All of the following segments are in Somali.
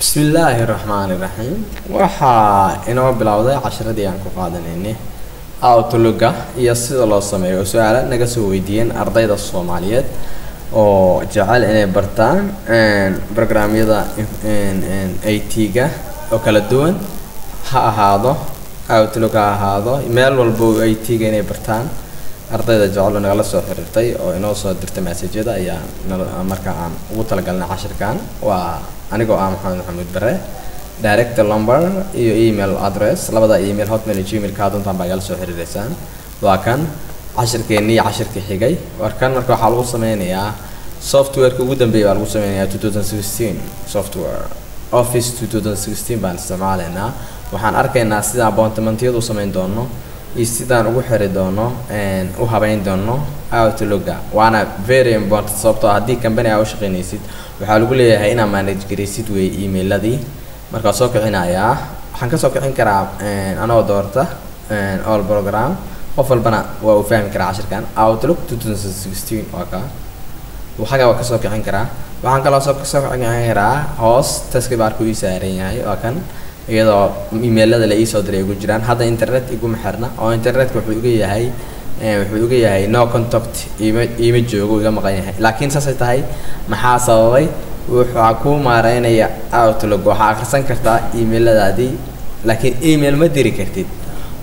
bismillaahi raxmaani raxiim waxaa inoo bilowday casharadii aan ku qaadanaynay outlook-ga iyo sida loo sameeyo su'aalo naga soo weydiiyeen ardayda soomaaliyeed oo jecel inay bartaan programyada a t-ga oo kala duwan. Ha ahaado outlook ha ahaado meel walbo a t-ga inay bartaan ardayda jecel oo nagala soo xiriirtay oo inoo soo dirtay massajyada ayaa marka aan ugu talagalnay cashirkan waa anigoo ah maxamed maxamuud bare director number iyo email address labada email hotmail iyo gmail ka doontaan baa igala soo xiriireysaan waa kan cashirkeennii iyo cashirkii xigay. War kan marka waxaa lagu sameynayaa softwareka ugu dambeeya baa lagu sameynayaa two thousand sixteen software. Office two thousand sixteen baan isticmaalaynaa waxaan arkaynaa sida aboontimentiyadu u sameyn doono iyo sidaan ugu xiri doono u habeyn doono outlook-ga waana very important sababtoo haddii company aa u shaqeynaysid waxaa lagu leeyahay inaad manage garaysid wey emailadii. Markaa soo kicinayaa. Waxaan ka soo kicin karaa anoo doorta all program. Qof walbana waa uu fahmi karaa cashirkan outlook two thousand sixteen waa ka. Waxaga waa ka soo kicin karaa. Waxaan kaloo soo kicin karaa hoos taski baarku ii saaran yahay waa kan iyadoo emailada la iisoo diray ugu jiraan. Hadda internet iguma xirna. Oo internetka wuxuu iga yahay wuxuu iga yahay no contact ima iima joogo iga maqan yahay. Laakiin saasay tahay maxaa sababay? Waxaa kuu maareynaya outlook. Waxaa akhrisan kartaa emailadaadii laakiin email ma diri kartid.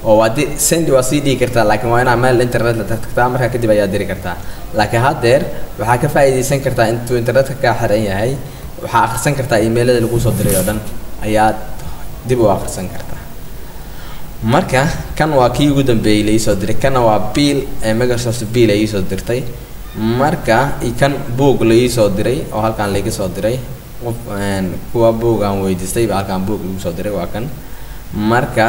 Oo waa di sendi waa sii dhigi kartaa laakiin waa inaa meel internet la tagtaa markaa kadib ayaa diri kartaa. Laakiin haddeer waxaa ka faa'iidaysan kartaa intuu internetka kaa xiran yahay waxaa akhrisan kartaa emailada laguu soo diray oo dhan. Ayaad dib u akhrisan kartaa marka kan waa kii ugu dambeeyey la iisoo diray kana waa biil ee microsoft biil ay iisoo dirtay. Marka kan boog la iisoo diray oo halkaan laiga soo diray qof kuwa boog weydiistay ba halkaan boog igu soo diray waa kan. Marka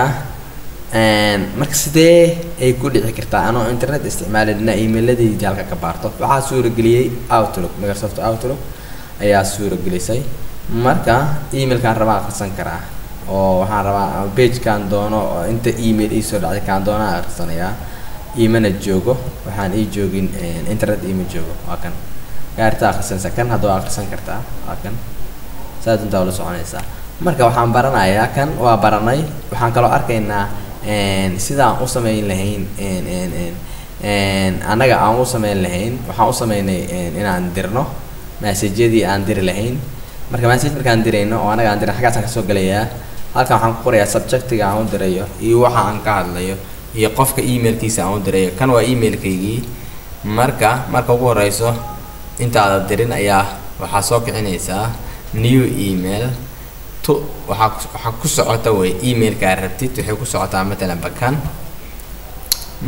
marka sidee ay ku dhici kartaa? Anoo internet isticmaalina emailadaydi halka ka baarto. Waxaa suurageliyey outlook microsoft outlook ayaa suuragelisay marka emailkaan rabaa akhrisan karaa oo waxaan rabaa bagekaan doono oo inta email iisoo dhacday kaan doonaa akhrisanayaa imana joogo waxaan ii joogin internet ima joogo waa kan gaarta akhrisanaysa kan hadda waa kartaa waa kan saa duntaa ula soconaysaa marka waxaan baranayaa kan waa baranay. Waxaan kaloo arkaynaa sidaan u sameyn lahayn annaga aan u sameyn lahayn waxaan u sameynay inaan dirno. Massajyadii aan diri lahayn. Marka message markaan dirayno oo anaga aan dirin xaggaasaan ka soo gelayaa halkan waxaan ku qorayaa subjectiga aan u dirayo iyo waxa aan ka hadlayo iyo qofka emailkiisa aan u dirayo. Kan waa emailkaygii. Marka marka ugu horeyso intaada dirin ayaa waxaa soo kicinaysaa new email. To waxaa ku socota wey emailkaa rabtid waxay ku socotaa matalan bakan.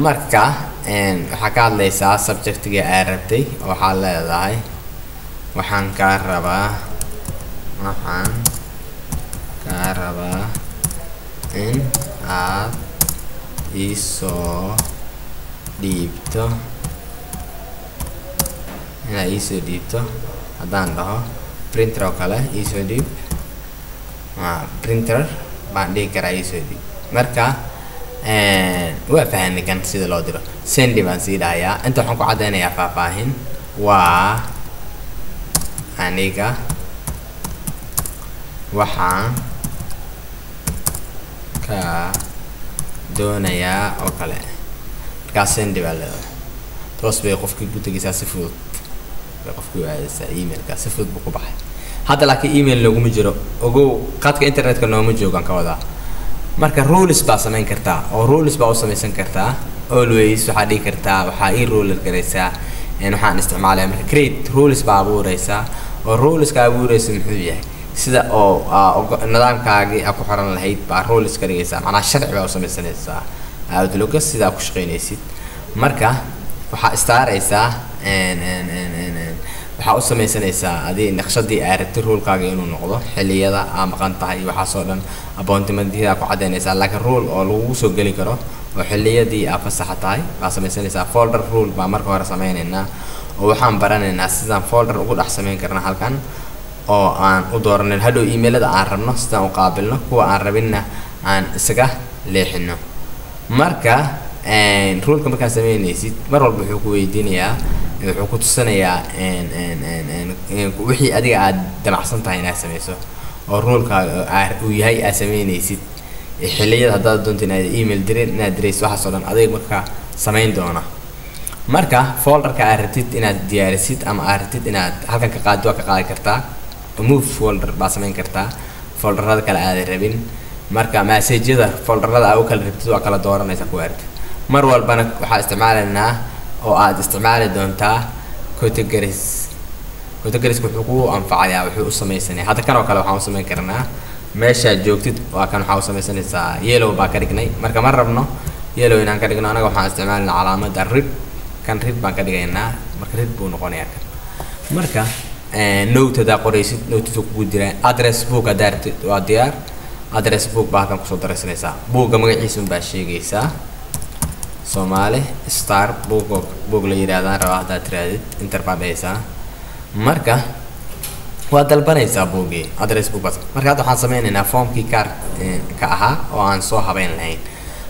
Marka waxaa ka hadlaysaa subjectiga aa rabtay waxaa leedahay waxaan kaa rabaa waxaan kaa rabaa in aad iisoo dhiibto inaad iisoo dhiibto haddaan dhaho printer oo kale iisoo dhiib printer baan dhihi karaa iisoo dhiib marka waa fahanay kan sida loo diro. Sendi baan sii dhahayaa. Inta waxaan ku caddaynayaa faahfaahin. Waa aniga waxaan ka doonayaa oo kale. Markaas sendi baa leedahay toos bay qofkii ku tegaysaa si fudud. Bay qofkii aadaysaa emailka si fudud buu ku baxay. Hadda laakiin email nooguma jiro. Ogow qadka internetka nooma joogaan ka wadaa marka rules baa samayn kartaa oo rules baa u samaysan kartaa always waxaa dhihi kartaa waxaa ii ruler garaysaa waxaan isticmaalaya marka create rules baa abuureysaa oo ruleska abuureysa muxuu yahay sida oo nidaamkaagii aa ku xiran lahayd baa rules ka dhigaysaa. Macnaha sharci baa u samaysanaysaa. Outlook sidaa ku shaqeynaysid marka waxaa istaaraysaa waxaa u samaysanaysaa adi naqshadii aa rabtay ruulkaaga inuu noqdo xilliyada aa maqan tahay waxaasoo dhan aboontimantidaa ku caddaynaysaa laakiin rule oo lagugu soo geli karo oo xilliyadii aa fasaxa tahay baa samaysanaysaa. Folder rule baa marka hore sameynaynaa oo waxaan baranaynaa sidaan folder ugu dhex samayn karna halkan oo aan u dooranin hadhow emailada aan rabno sidaan u qaabilno kuwa aan rabinna aan isaga leexino marka ruleka markaad sameynaysid mar walba wuxuu ku weydiinayaa wuxuu ku tusinayaa wixii adiga aad damacsan tahay inaad samayso oo ruulkaaga aa- uu yahay aad sameynaysid. Xilliyada haddaad doonto inaad email dirin inaad diraysid waxaas dhan adiga markaa samayn doona. Marka folderka aad rabtid inaad diyaarisid ama aad rabtid inaad halkan ka qaadi waa ka qaadi kartaa move folder baa samayn kartaa folderada kale aadan rabin. Marka masajyada folderada aa u kala rabtid waa kala dooranaysa ku aragtid. Mar walbana waxaa isticmaalaynaa oo aad isticmaali doontaa categories categories wuxuu kuu anfacayaa wuxuu u samaysanaya hadda kan oo kale waxaan u samayn karnaa. Meeshaad joogtid waa kan waxaa u samaysanaysaa yellow baa ka dhignay. Marka ma rabno yellow inaan ka dhigno anaga waxaan isticmaalinaa calaamada rid kan rid baan ka dhigaynaa. Marka rid buu noqonayaa kan. Marka note hadaa qoraysid notisu kugu diraa address book hadaa rabtid waa diyaar address book baa halkan ku soo daraysanaysaa buugga magaciisa baa sheegaysaa soomaali star book book la yidhaahdaan rabaa haddaad tirahdid inter baa dhahaysaa marka waa dalbanaysaa buuggii address book baas marka hadda waxaan sameynaynaa formkii kaar ka ahaa oo aan soo habeyn lahayn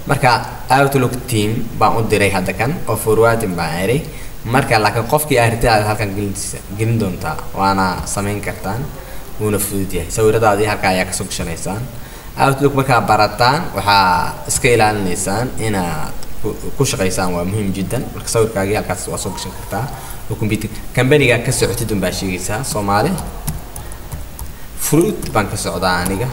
marka outlook team baan u diray hadda kan oo forwarding baan eray marka laakiin qofkii aad rabtid aad halkan gelin doontaa waana samayn kartaan wuuna fudud yahay. Sawiradaadii halka ayaa ka soo gashanaysaan. Outlook markaa barataan waxaa iska ilaalinaysaan inaad ku- shaqaysaan waa muhiim jiddan. Marka sawirkaagii halkaas waa soo gashan kartaa. Oo computer companyga ka socotid unbaa sheegaysaa soomaali. Fruit baan ka socdaa aniga.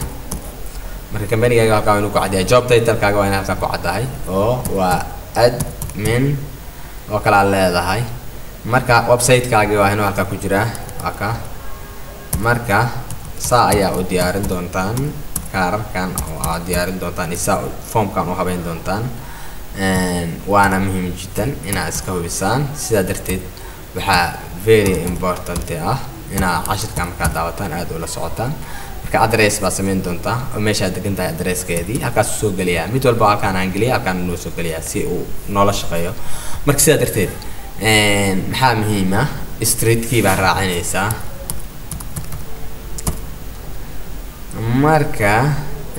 Marka companygaaga halkaa waa inuu ku cadyahay job titlekaaga waa in halkaa ku caddahay oo waa admin oo kale aad leedahay. Marka websitekaagi waa inuu halkaa ku jiraa waa ka marka saa ayaa u diyaarin doontaan kaararkan oo aad diyaarin doontaan iyo saa formkan u habeyn doontaan. Waana muhiim jiddan inaad iska hubisaan sidaa darteed waxaa very important ah inaad cashirka markaa daawataan aad ula socotaan marka address baa samayn doontaa oo meeshaad degan tahay addresskeedii halkaas soo geliyaa. Mid walba halkaan aan geliya halkaan noo soo geliyaa si uu noola shaqeeyo. Marka sidaa darteed een, maxaa muhiim ah streetkii baa raacinaysaa. Marka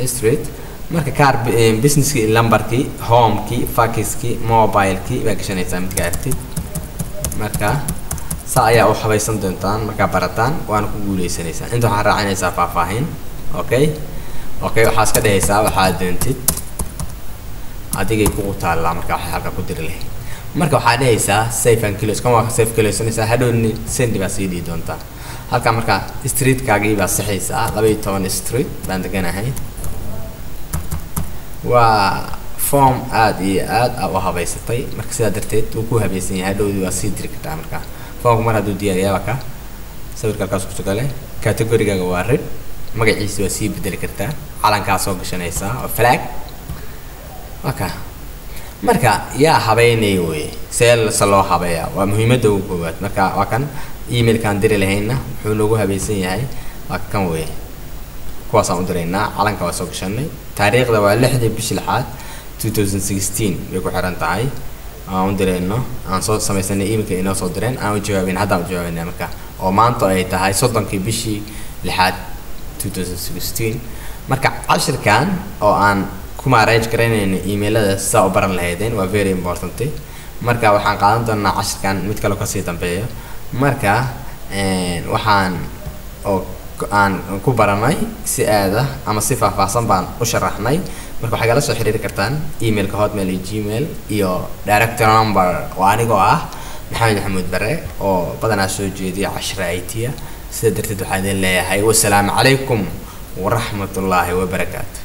street. Marka kaar businesskii lambarkii homekii fakiskii mobilekii baa gashanaysaa midka aragtid marka saa ayaa u habaysan doontaan markaa barataan waana ku guuleysanaysaa inta waxaa raacinaysaa faahfaahin okay okay waxaa iska dhehaysaa waxaa doontid adigay kugu taallaa marka waxay halka ku diri lahayd marka waxaa dhehaysaa safe and kilos kan waa safe kilossanaysaa hadhowni sendi baa sii dhihi doontaa. Halka marka streetkaagii baa saxaysaa laba iyo toban street baan deganahay. Waa form aad iyo aad a u habaysatay. Marka sidaa darteed wuu ku habaysan yahay hadhowdii waa sii diri kartaa marka formka mar hadduu diyaariyaa waa ka sawirka halkaas ku sugale categorygaaga waa red magaciisa waa sii bedeli kartaa calankaa soo gashanaysaa oo flag. Waa ka marka yaa habeynaya wey see se loo habeeyaa waa muhiimadda ugu koowaad marka waa kan emailkaan diri lahayna wuxuu noogu habaysan yahay waa kan wey kuwaasaan u diraynaa calanka waa soo gashanay taariikhda waa lixdii bishii lixaad 2016 bay ku xiran tahay aan u dirayno aan soo samaysanay emailka inoo soo direen aan u jawaabin haddaan u jawaabayna marka. Oo maanta ay tahay soddonkii bishii lixaad 2016 marka cashirkan oo aan ku maareej garaynayno emailada sidaa u baran lahaydeen waa very important marka waxaan qaadan doonaa cashirkan mid kale ka sii dambeeyo. Marka waxaan oo aan ku baranay si aada ama si faahfaahsan baan u sharaxnay. Marka waxay kala soo xiriiri kartaan emailka hotmail iyo gmail iyo director number oo anigoo ah maxamed maxamuud bare oo badanaa soo jeediya cashira it-a sida darteed waxaa idin leeyahay wasalaamu calaykum waraxmatullaahi wabarakaatu